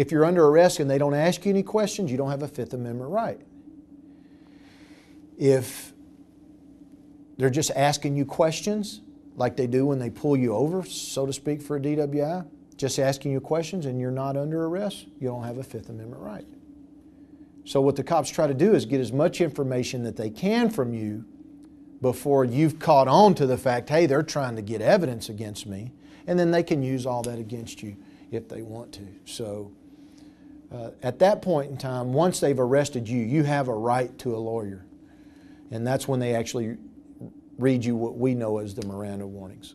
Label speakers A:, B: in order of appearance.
A: If you're under arrest and they don't ask you any questions, you don't have a Fifth Amendment right. If they're just asking you questions, like they do when they pull you over, so to speak, for a DWI, just asking you questions and you're not under arrest, you don't have a Fifth Amendment right. So, what the cops try to do is get as much information that they can from you before you've caught on to the fact, hey, they're trying to get evidence against me, and then they can use all that against you if they want to. So, uh, at that point in time, once they've arrested you, you have a right to a lawyer. And that's when they actually read you what we know as the Miranda warnings.